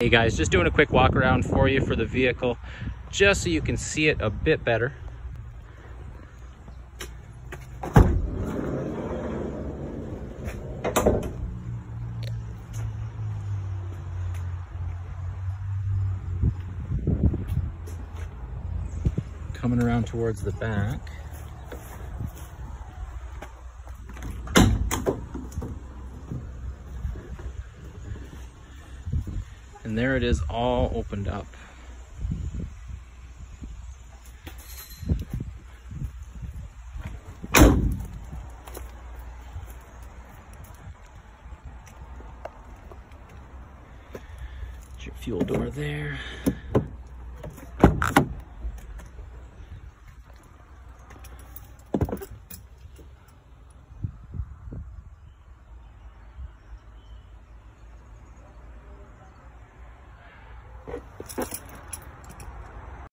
Hey guys, just doing a quick walk around for you for the vehicle, just so you can see it a bit better. Coming around towards the back. And there it is all opened up. your fuel door there. You